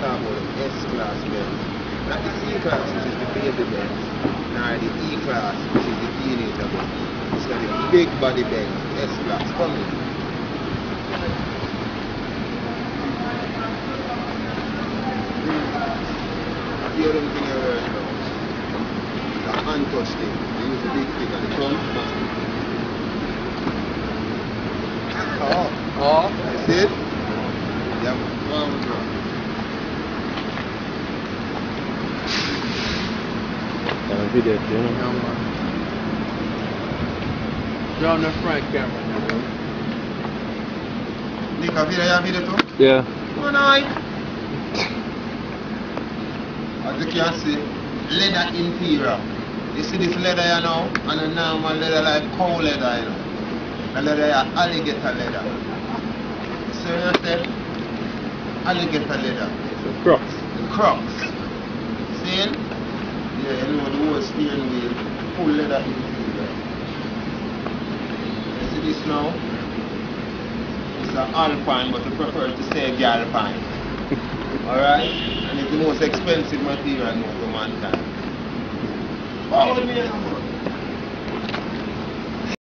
talk about the S-Class Benz. Not the C-Class, which is the baby Benz, nor the E-Class, which is the teenager Benz. It's got the big body Benz, S-Class, coming. The other thing I heard now, the untouched thing. They use a big thing on the front. Oh, Oh. you see it? Yeah, one more. Uh, video, you know. Yeah, man. Down the front camera now. Nick, have you have video too? Yeah. Good night. As you can see, leather interior. You see this leather you know, and a normal leather like cow leather, you know. The leather is alligator leather. You see what I said? Alligator leather. So Crocs. The crocs. See? Yeah, know the whole steering wheel, full leather interior. You see this now? It's an Alpine, but I prefer to say Galpine. Alright? And it's the most expensive material known to mankind. Follow me.